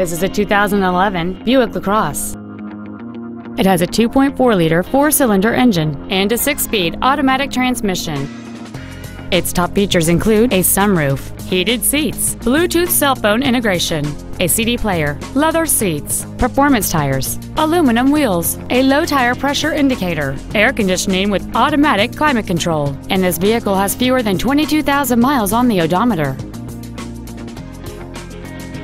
This is a 2011 Buick LaCrosse. It has a 2.4-liter four-cylinder engine and a six-speed automatic transmission. Its top features include a sunroof, heated seats, Bluetooth cell phone integration, a CD player, leather seats, performance tires, aluminum wheels, a low tire pressure indicator, air conditioning with automatic climate control, and this vehicle has fewer than 22,000 miles on the odometer.